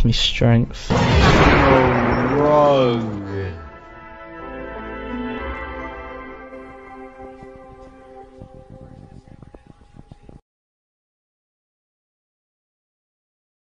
give me strength. Oh, rogue.